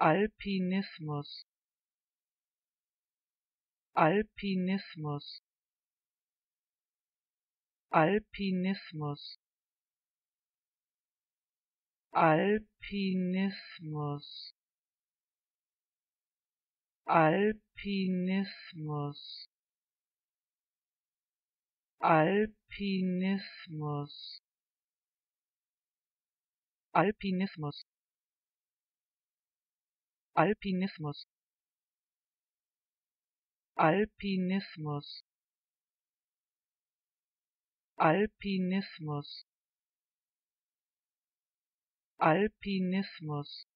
Alpinismus. Alpinismus. Alpinismus. Alpinismus. Alpinismus. Alpinismus. Alpinismus Alpinismus. Alpinismus. Alpinismus. Alpinismus